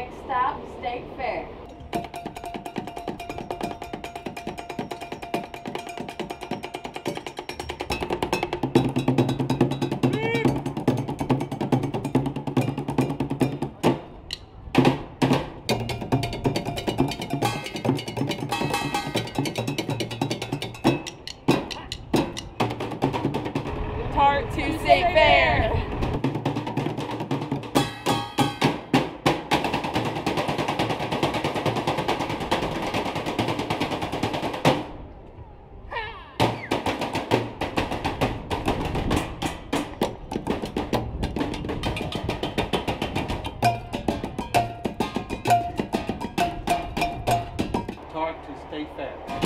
Next stop, State Fair. Part two State Fair. take that.